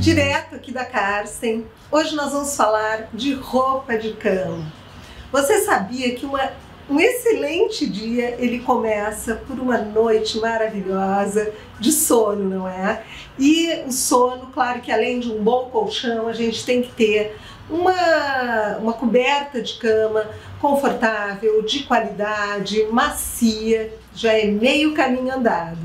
Direto aqui da Carsten, hoje nós vamos falar de roupa de cama. Você sabia que uma, um excelente dia ele começa por uma noite maravilhosa de sono, não é? E o sono, claro que além de um bom colchão, a gente tem que ter uma, uma coberta de cama confortável, de qualidade, macia, já é meio caminho andado.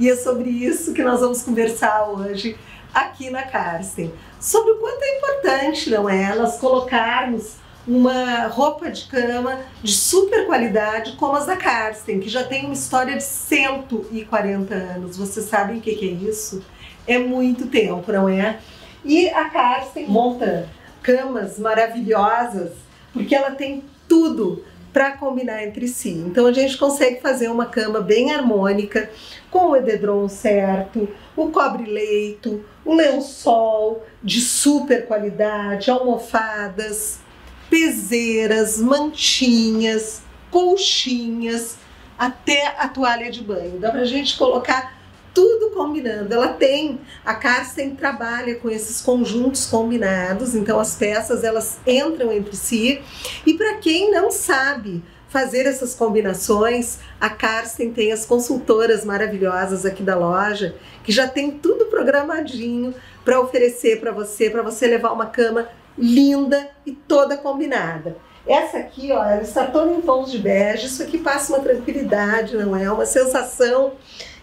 E é sobre isso que nós vamos conversar hoje aqui na Carsten. Sobre o quanto é importante, não é? Nós colocarmos uma roupa de cama de super qualidade como as da Carsten, que já tem uma história de 140 anos. Vocês sabem o que é isso? É muito tempo, não é? E a Carsten monta camas maravilhosas porque ela tem tudo para combinar entre si. Então a gente consegue fazer uma cama bem harmônica, com o edredom certo, o cobre-leito, o lençol de super qualidade, almofadas, peseiras, mantinhas, colchinhas, até a toalha de banho. Dá pra gente colocar tudo combinando. Ela tem, a Carsten trabalha com esses conjuntos combinados, então as peças elas entram entre si. E para quem não sabe fazer essas combinações, a Carsten tem as consultoras maravilhosas aqui da loja, que já tem tudo programadinho para oferecer para você, para você levar uma cama linda e toda combinada. Essa aqui, ó, ela está toda em tons de bege, isso aqui passa uma tranquilidade, não é? Uma sensação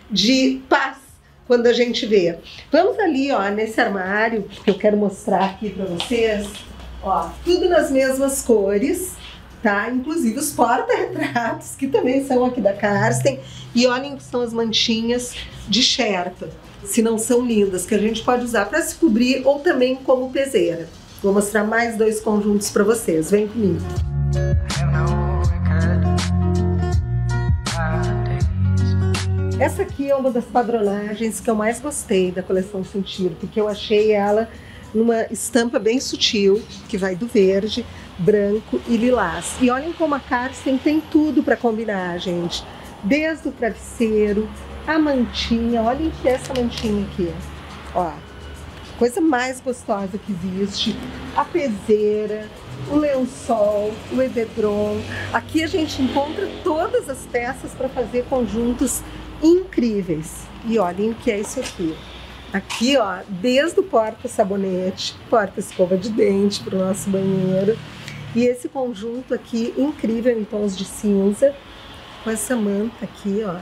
de paz quando a gente vê. Vamos ali, ó, nesse armário que eu quero mostrar aqui para vocês. Ó, tudo nas mesmas cores, tá? Inclusive os porta-retratos, que também são aqui da Karsten. E olhem que são as mantinhas de Sherpa, se não são lindas, que a gente pode usar para se cobrir ou também como peseira. Vou mostrar mais dois conjuntos para vocês. Vem comigo. Essa aqui é uma das padronagens que eu mais gostei da coleção Sentido, porque eu achei ela numa estampa bem sutil, que vai do verde, branco e lilás. E olhem como a Carsten tem tudo para combinar, gente. Desde o travesseiro, a mantinha, olhem que é essa mantinha aqui, ó. Coisa mais gostosa que existe. A peseira, o lençol, o edredom. Aqui a gente encontra todas as peças para fazer conjuntos incríveis. E olhem o que é isso aqui. Aqui, ó, desde o porta-sabonete, porta-escova de dente para o nosso banheiro. E esse conjunto aqui incrível em tons de cinza, com essa manta aqui, ó,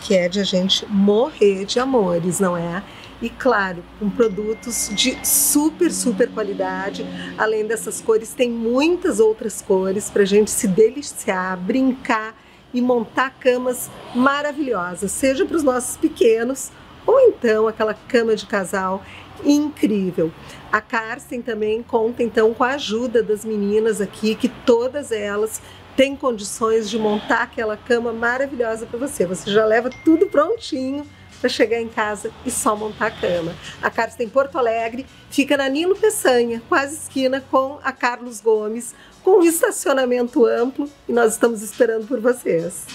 que é de a gente morrer de amores, não é? E claro, com produtos de super, super qualidade. Além dessas cores, tem muitas outras cores para a gente se deliciar, brincar e montar camas maravilhosas, seja para os nossos pequenos ou então aquela cama de casal incrível. A Carsten também conta então com a ajuda das meninas aqui, que todas elas têm condições de montar aquela cama maravilhosa para você. Você já leva tudo prontinho para chegar em casa e só montar a cama. A Carsten Porto Alegre fica na Nilo Peçanha, quase esquina com a Carlos Gomes, com um estacionamento amplo e nós estamos esperando por vocês.